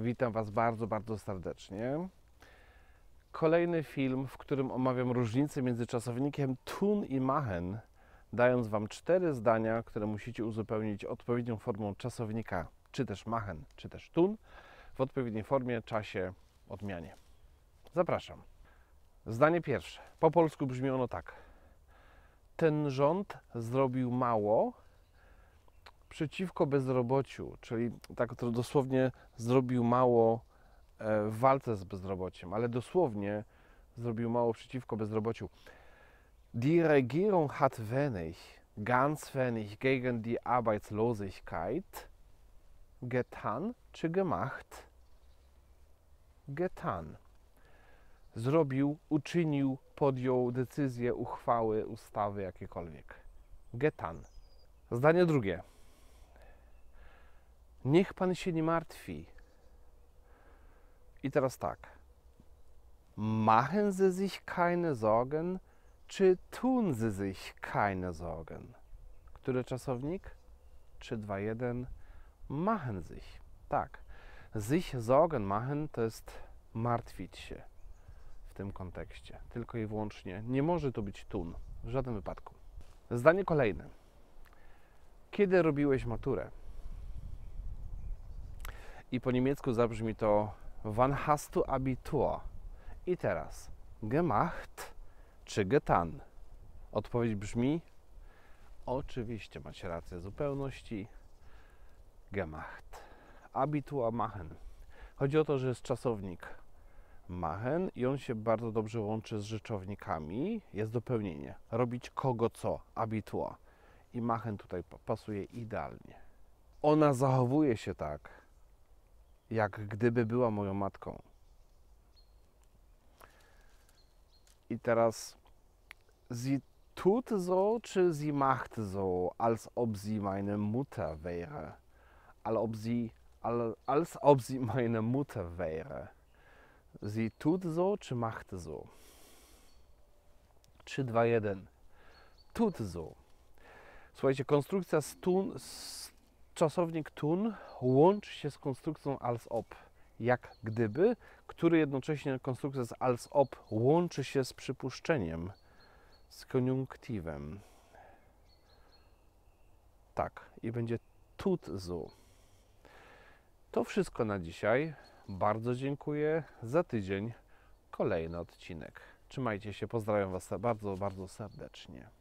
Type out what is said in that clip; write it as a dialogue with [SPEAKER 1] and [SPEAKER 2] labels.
[SPEAKER 1] Witam Was bardzo, bardzo serdecznie. Kolejny film, w którym omawiam różnicę między czasownikiem tun i machen, dając Wam cztery zdania, które musicie uzupełnić odpowiednią formą czasownika, czy też machen, czy też tun, w odpowiedniej formie, czasie, odmianie. Zapraszam. Zdanie pierwsze. Po polsku brzmi ono tak. Ten rząd zrobił mało przeciwko bezrobociu, czyli tak to dosłownie zrobił mało e, w walce z bezrobociem, ale dosłownie zrobił mało przeciwko bezrobociu. Die Regierung hat wenig, ganz wenig gegen die Arbeitslosigkeit getan czy gemacht? Getan. Zrobił, uczynił, podjął decyzję, uchwały, ustawy, jakiekolwiek. Getan. Zdanie drugie. Niech pan się nie martwi. I teraz tak. Machen Sie sich keine Sorgen, czy tun Sie sich keine Sorgen? Który czasownik? 3, 2, 1. Machen sich. Tak. Sich Sorgen machen to jest martwić się w tym kontekście. Tylko i wyłącznie. Nie może to być tun. W żadnym wypadku. Zdanie kolejne. Kiedy robiłeś maturę? I po niemiecku zabrzmi to Wann hast du Abitur? I teraz gemacht czy getan? Odpowiedź brzmi oczywiście macie rację zupełności gemacht. Abitur machen. Chodzi o to, że jest czasownik machen i on się bardzo dobrze łączy z rzeczownikami. Jest dopełnienie. Robić kogo co? Abitur. I machen tutaj pasuje idealnie. Ona zachowuje się tak, jak gdyby była moją matką. I teraz sie tut so, czy sie macht so, als ob sie meine Mutter wäre. Als ob sie, als ob sie meine Mutter wäre. Sie tut so, czy macht so? 3, 2, 1. Tut so. Słuchajcie, konstrukcja z, tun, z czasownik tun łączy się z konstrukcją als ob, jak gdyby, który jednocześnie konstrukcja z als ob łączy się z przypuszczeniem, z koniunktywem. Tak, i będzie tut so. To wszystko na dzisiaj. Bardzo dziękuję. Za tydzień kolejny odcinek. Trzymajcie się, pozdrawiam Was bardzo, bardzo serdecznie.